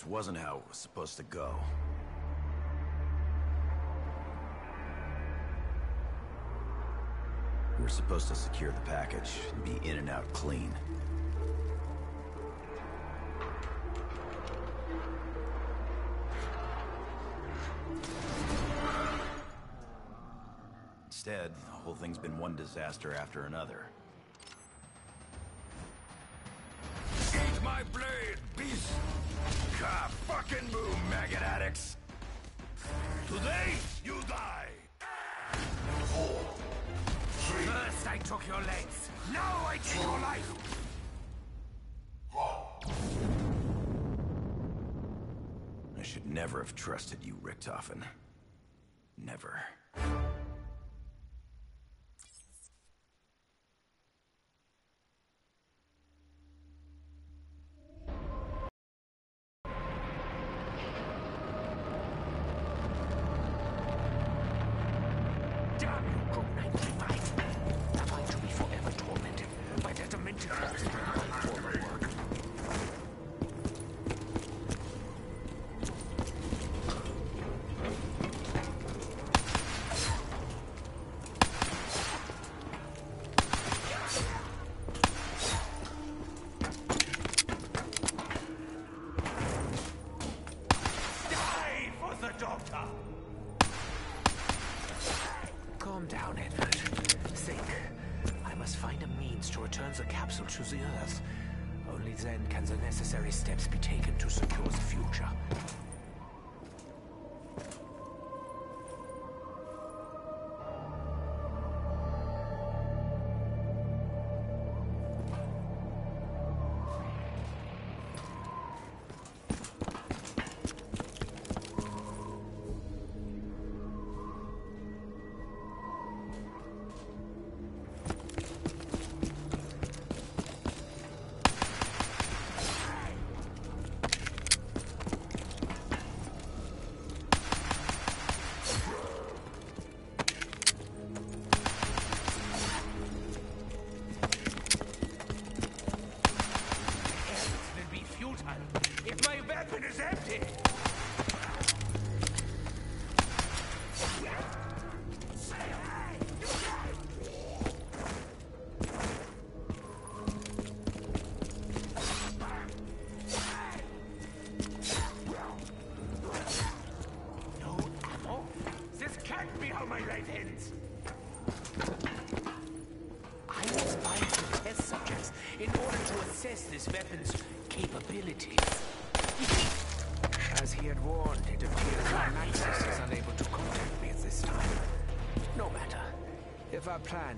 This wasn't how it was supposed to go. We were supposed to secure the package and be in and out clean. Instead, the whole thing's been one disaster after another. fucking move, maggot addicts! Today, you die! Four, three, First I took your legs, now I take your life! I should never have trusted you, Richtofen. Never.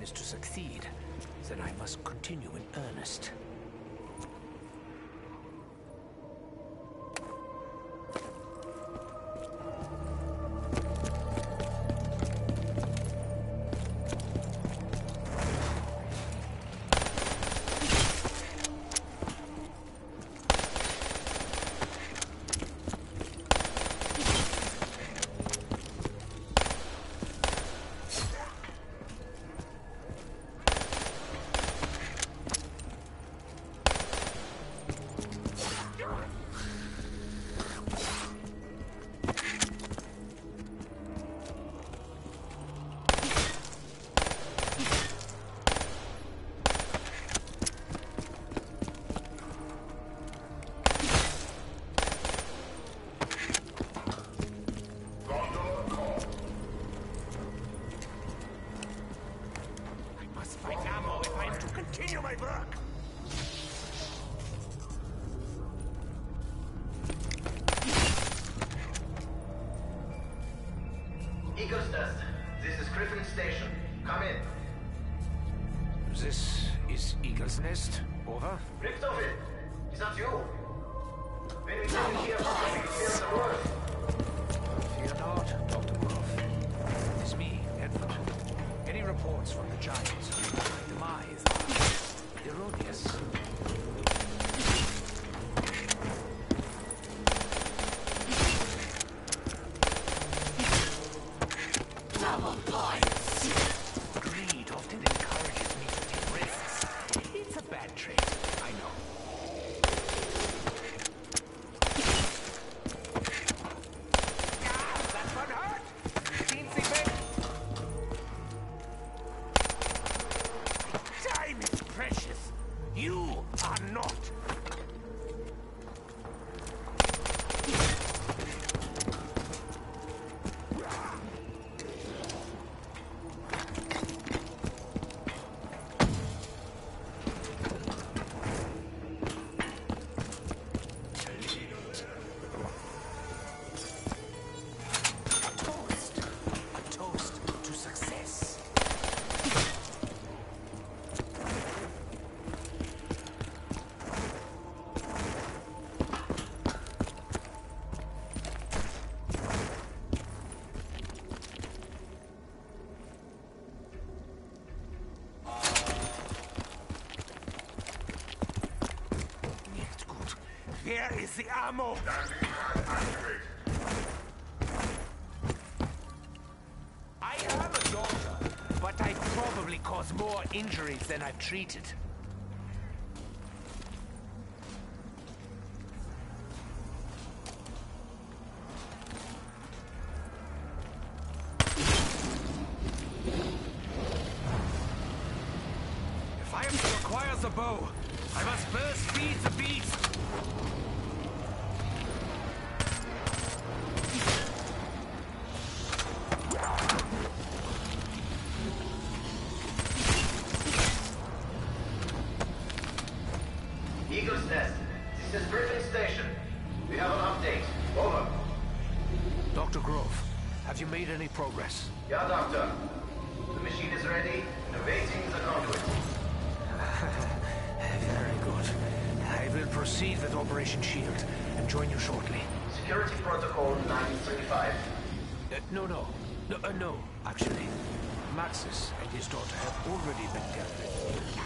is to succeed, then I must continue in earnest. Ammo? I am a doctor, but I probably cause more injuries than I've treated. Eagle's Nest. This is Griffin Station. We have an update. Over. Dr. Groph, have you made any progress? Yeah, Doctor. The machine is ready and awaiting the conduit. Very good. I will proceed with Operation Shield and join you shortly. Security Protocol 935. Uh, no, no. No, uh, no, actually. Maxis and his daughter have already been gathered.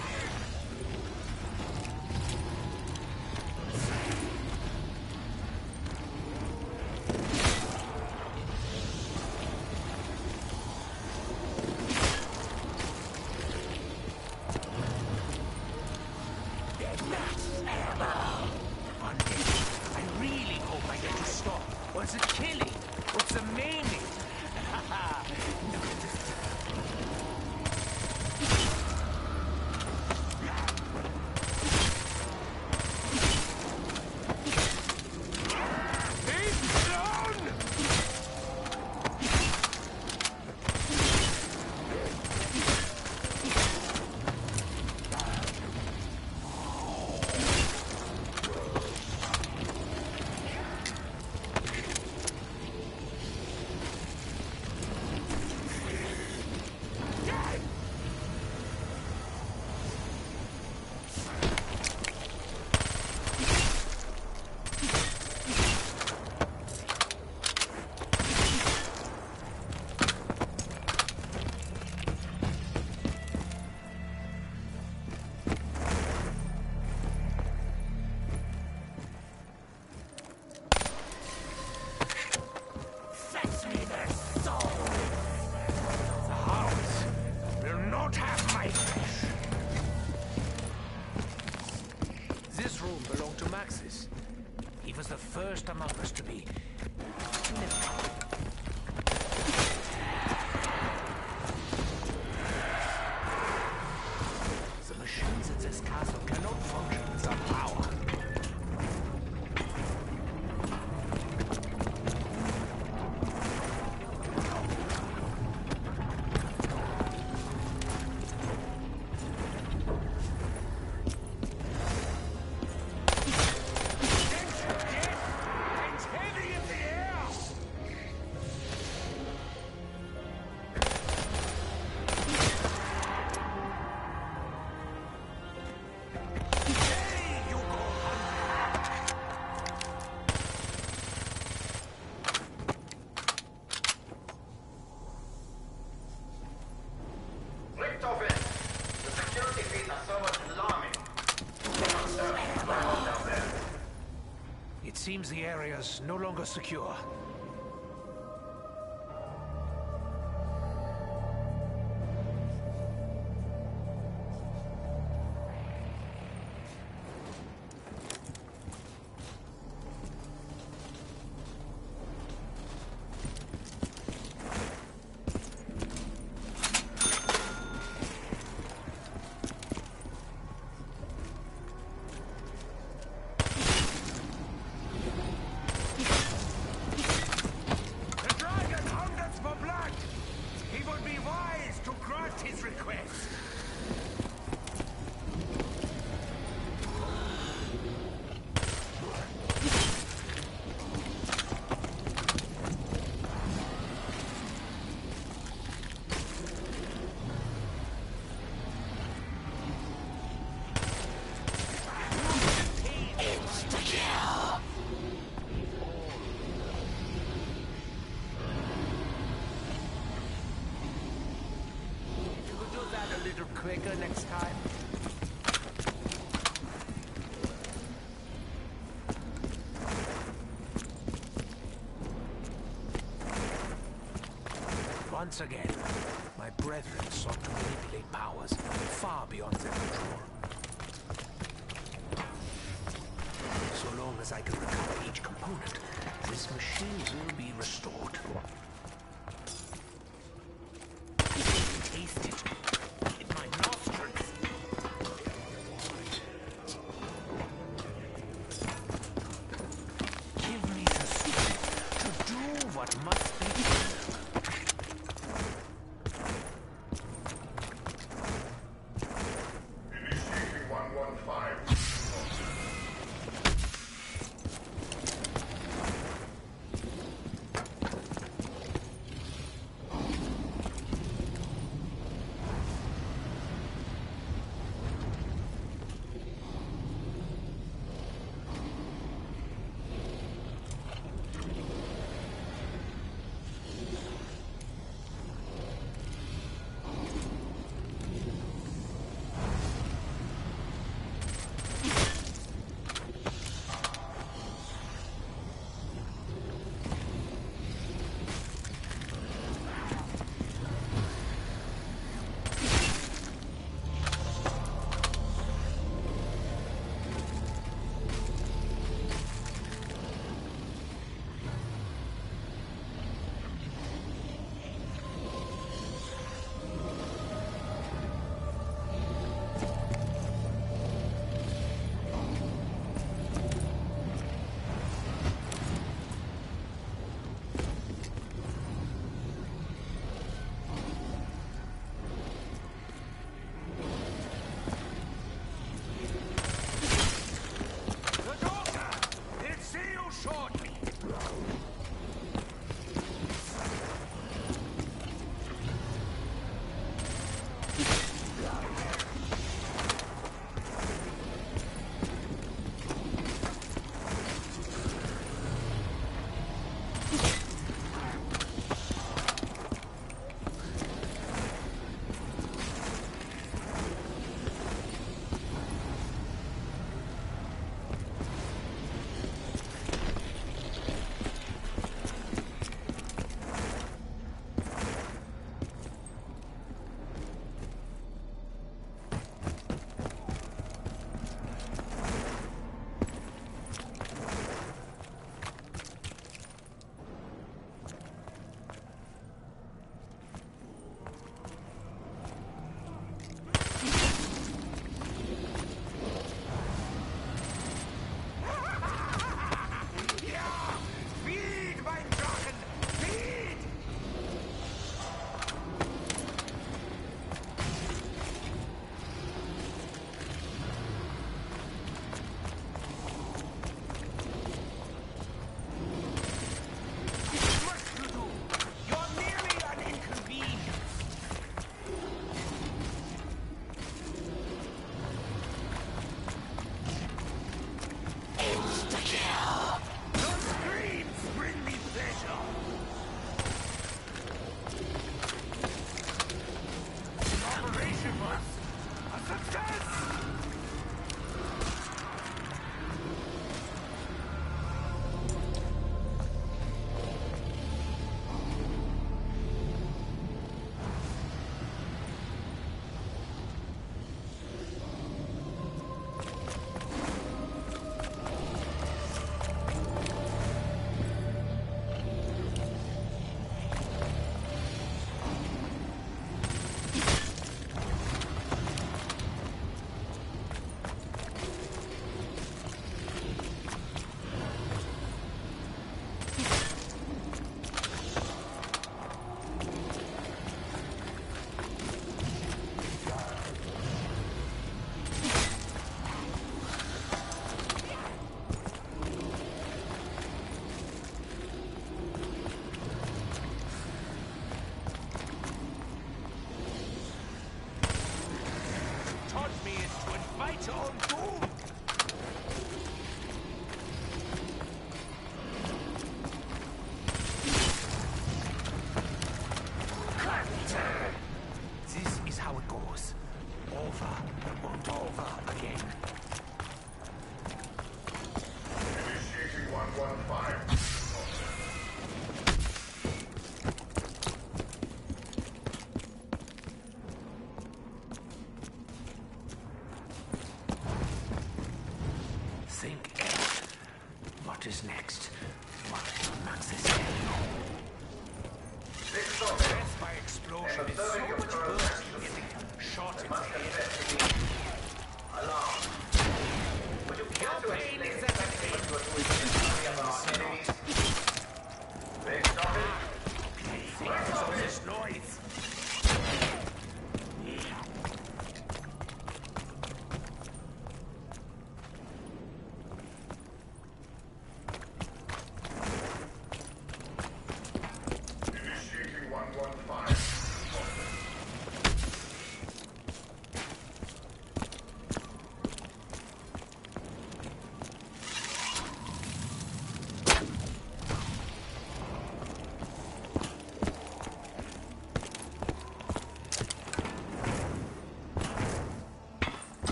No longer secure. Once again, my brethren sought to manipulate powers far beyond their control. So long as I can recover each component, this machine will be restored.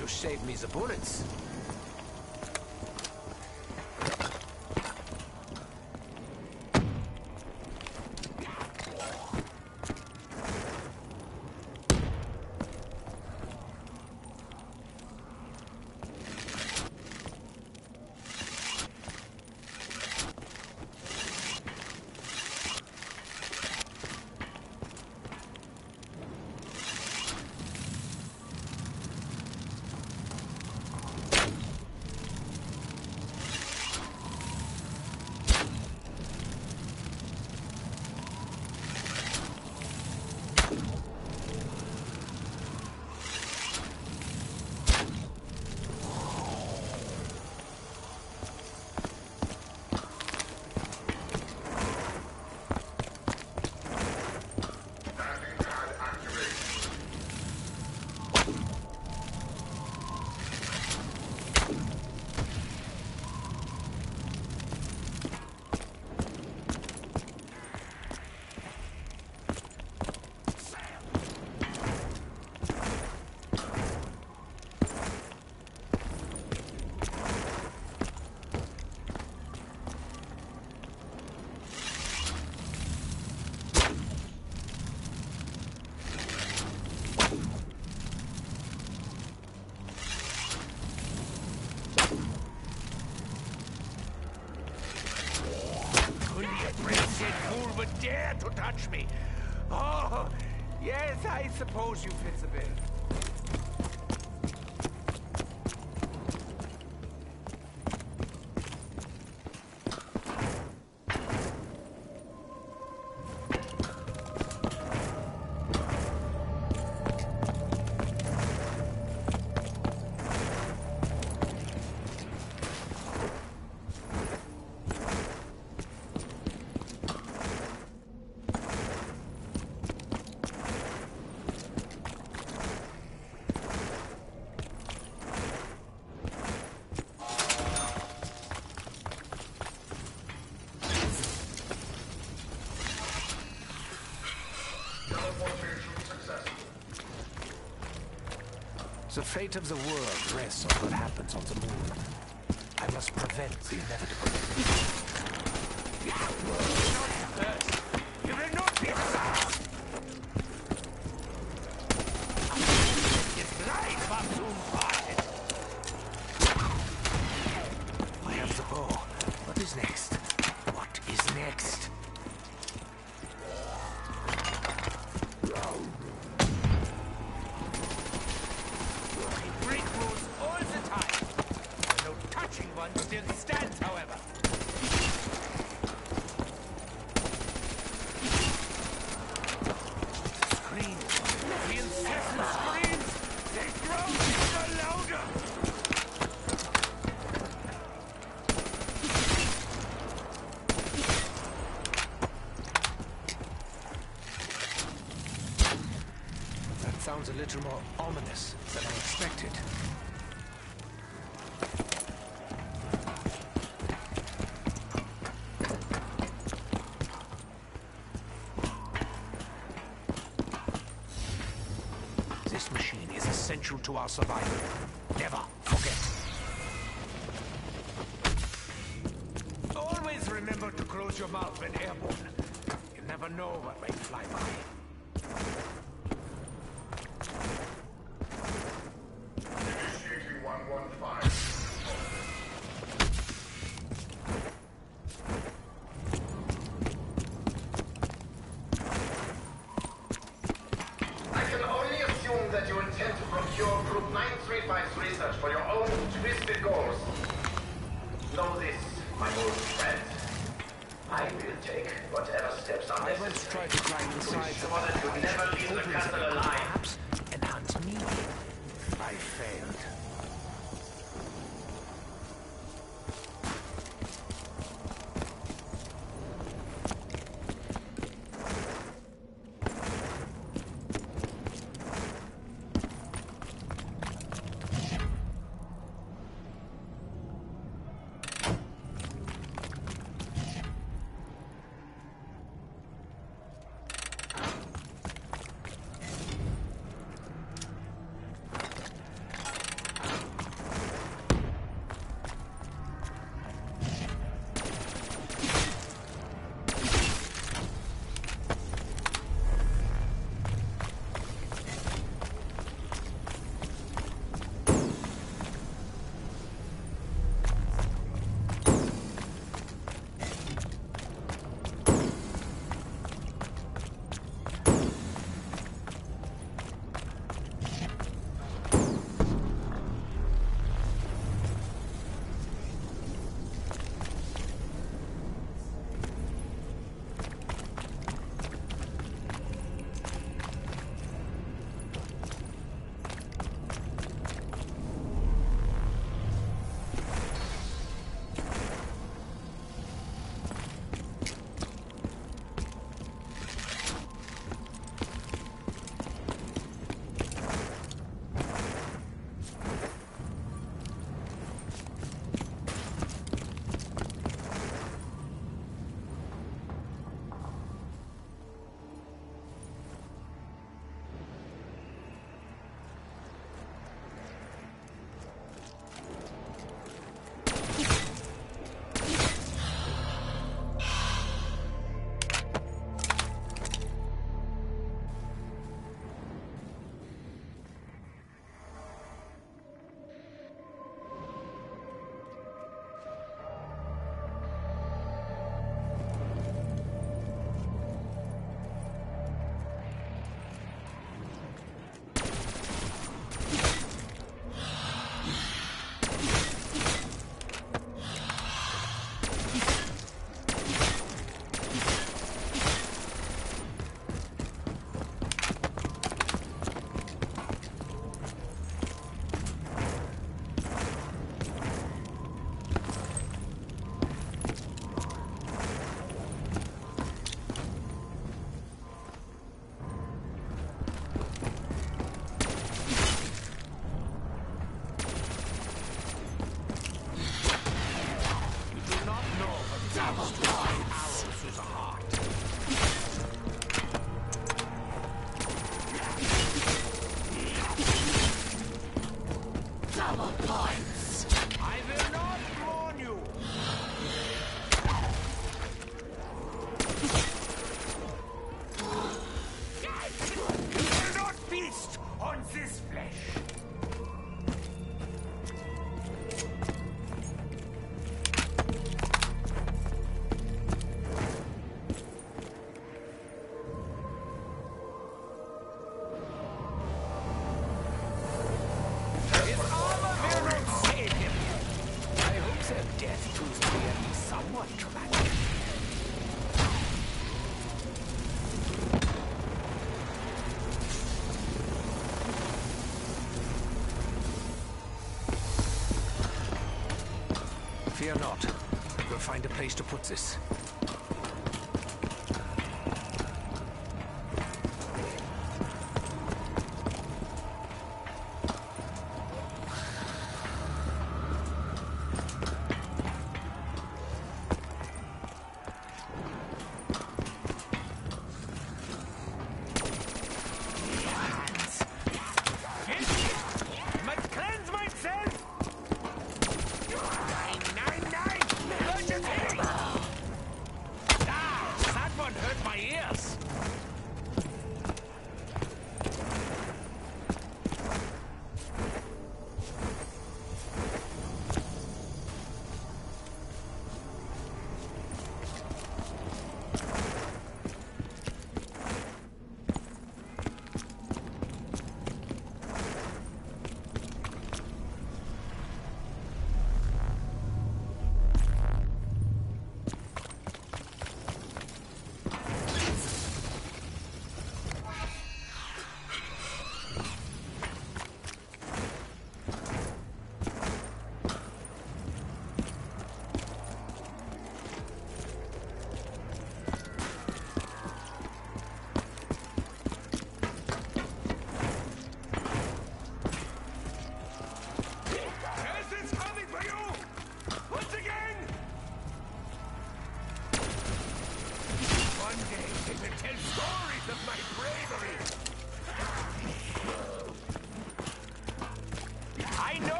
you saved me the bullets. suppose you fit the The fate of the world rests on what happens on the moon. I must prevent the inevitable. more ominous than I expected. This machine is essential to our survival. place to put this.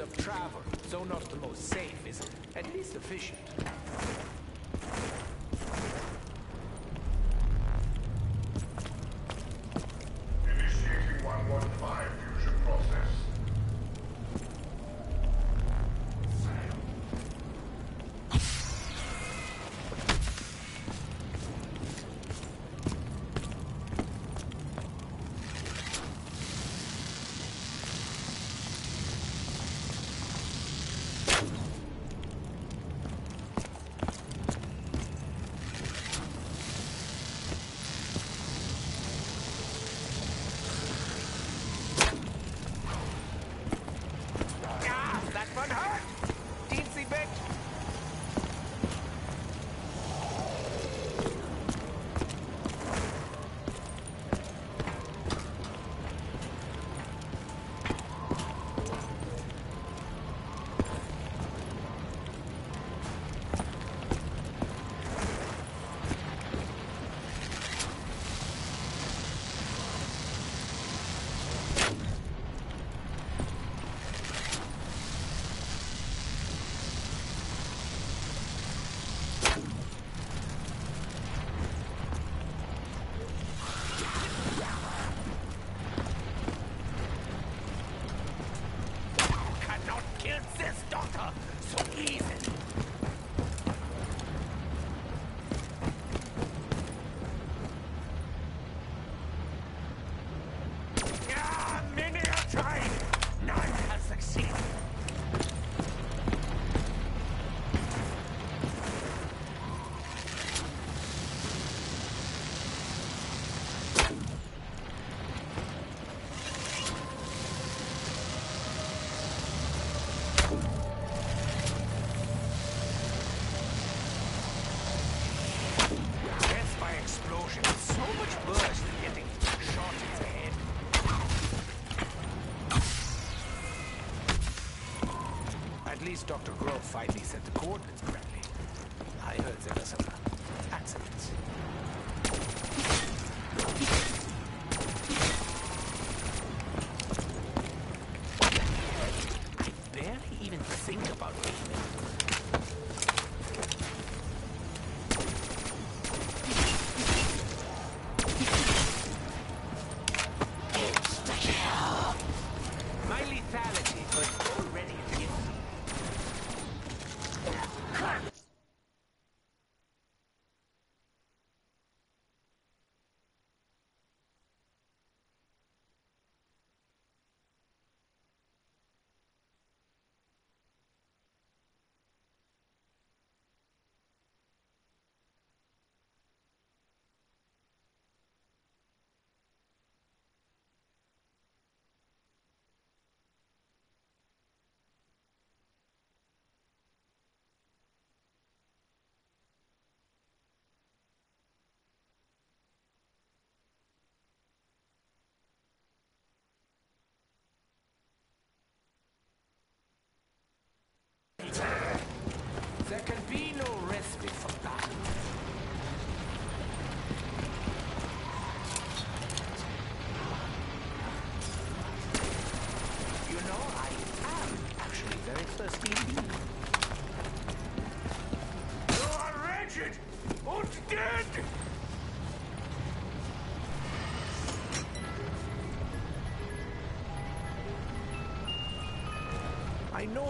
Of travel, though not the most safe, is at least efficient. Dr. Groph finally set the coordinates correctly. I heard there were some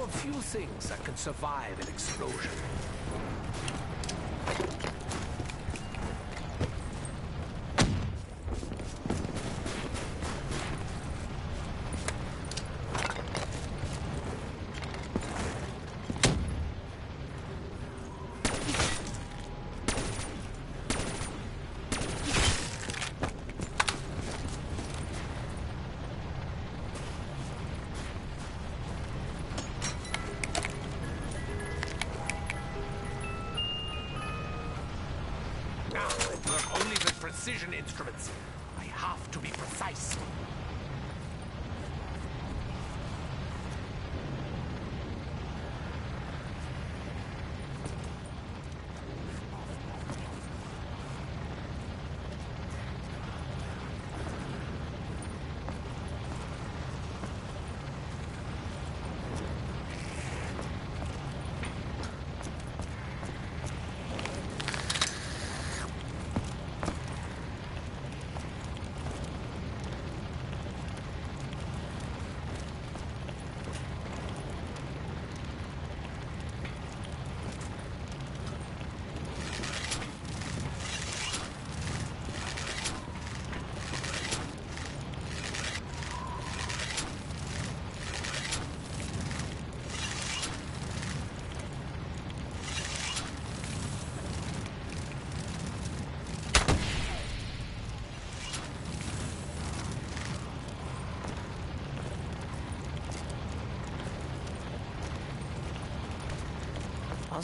a few things that can survive an explosion. Now, I work only with precision instruments. I have to be precise.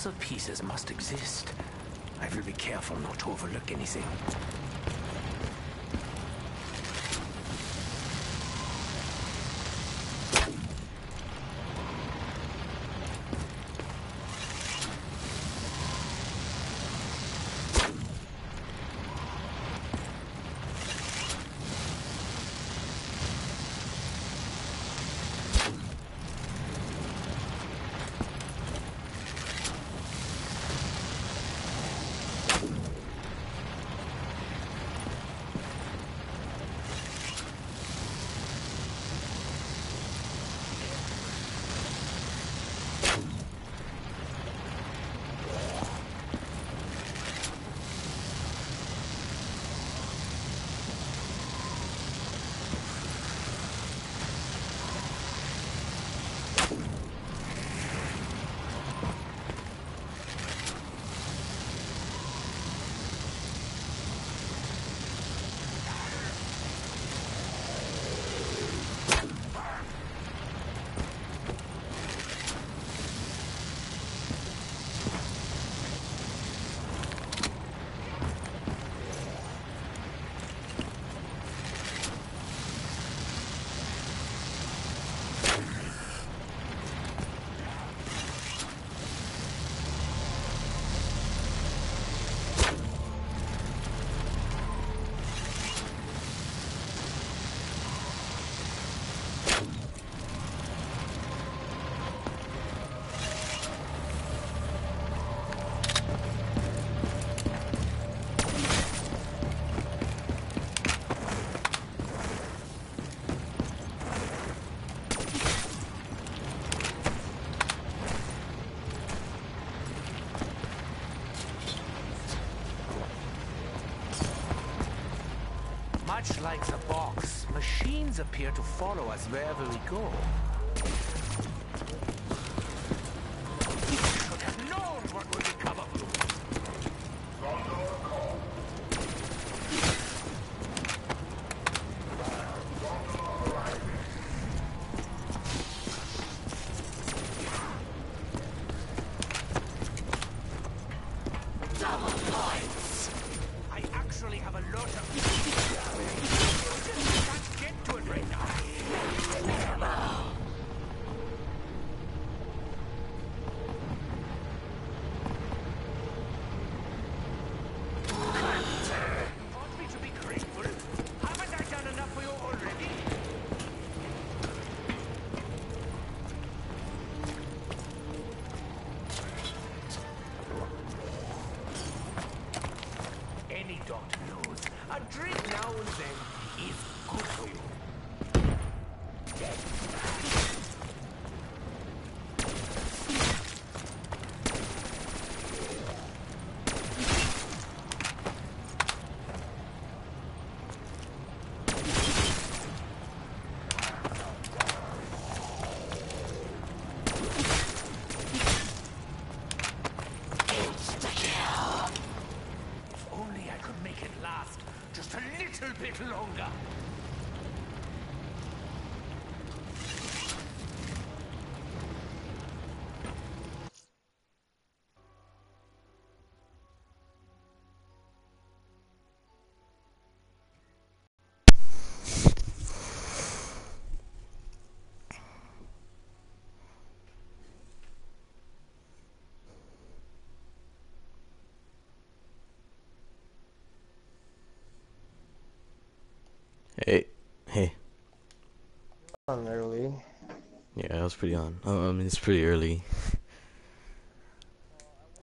Other pieces must exist. I will be careful not to overlook anything. Much like the box, machines appear to follow us wherever we go. was pretty on. Oh, I mean, it's pretty early.